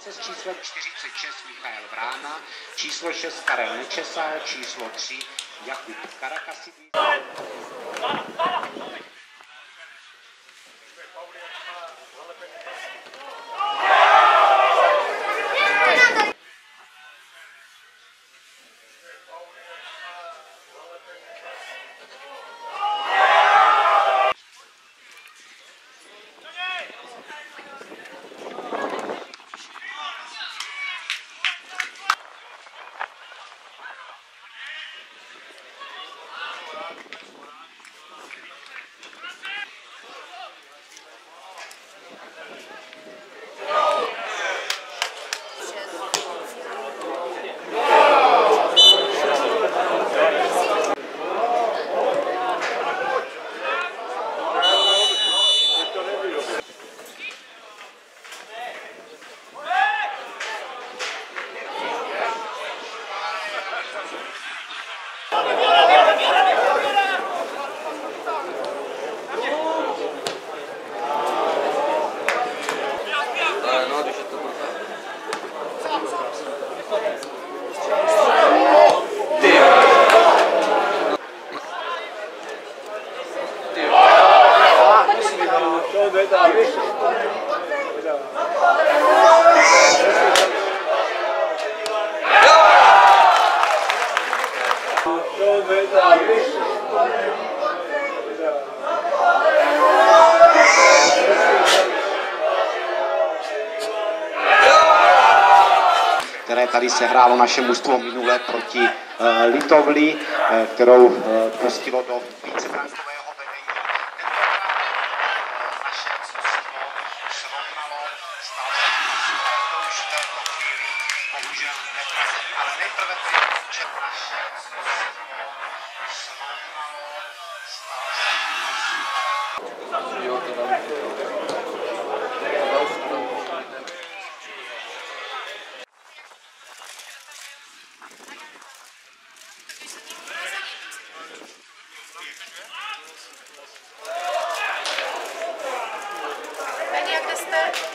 s číslem 46 Michael Vrána, číslo 6 Karel Nečesa, číslo 3 Jakub Karakasidis. Tady se hrálo naše mužstvo minule proti uh, Litovli, uh, kterou uh, pustilo do vícebranskového vedení. Tentokrát naše mužstvo srovnalo, stalo se to už v této chvíli bohužel neplatí, ale nejprve to je počet naše mužstvo srovnalo, して